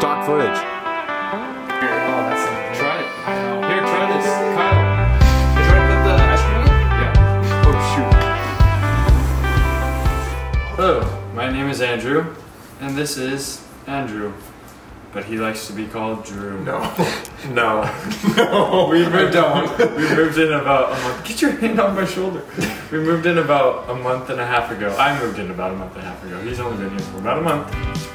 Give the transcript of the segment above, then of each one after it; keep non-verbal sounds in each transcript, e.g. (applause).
stock footage. Here, oh, that's something. Try it. Here, try this. Kyle. Did you put the ice cream? Yeah. Oh, shoot. Hello, my name is Andrew, and this is Andrew. But he likes to be called Drew. No. (laughs) No. (laughs) no. We moved on. we moved in about a month. Get your hand on my shoulder. We moved in about a month and a half ago. I moved in about a month and a half ago. He's only been here for about a month.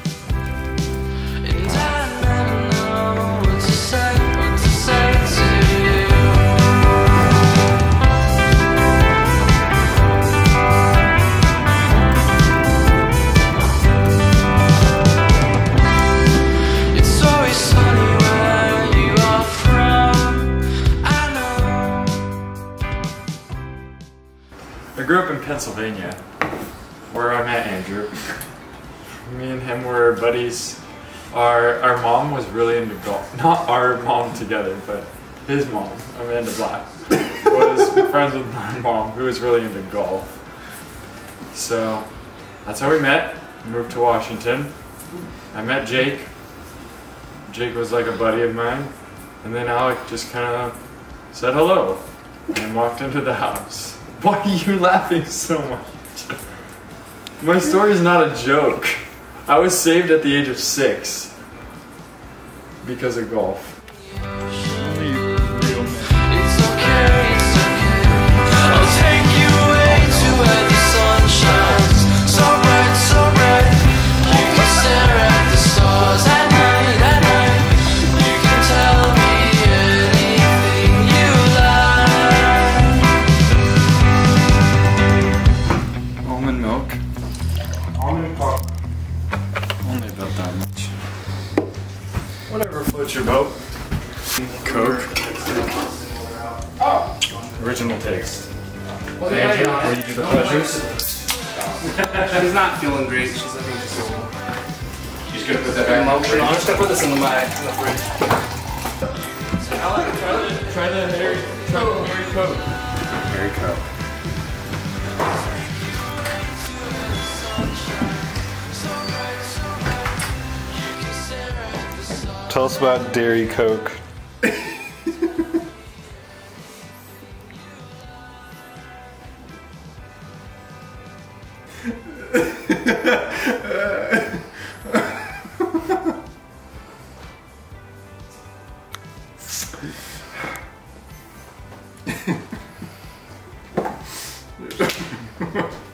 I grew up in Pennsylvania, where I met Andrew. Me and him were buddies. Our our mom was really into golf. (laughs) Not our mom together, but his mom, Amanda Black, was (laughs) friends with my mom, who was really into golf. So that's how we met. Moved to Washington. I met Jake. Jake was like a buddy of mine, and then Alec just kind of said hello and walked into the house. (laughs) Why are you laughing so much? My story is not a joke. I was saved at the age of six because of golf. About that much. Whatever floats your boat. Coke. Original taste. Andrew, where you do the pleasures? (laughs) She's not feeling great. She's I think just She's gonna put that back in the emotional. I'm just gonna put this in the my in the fridge. Alec, try the, try the Harry, try the Harry Coke. Harry Coke. Tell us about Dairy Coke. (laughs)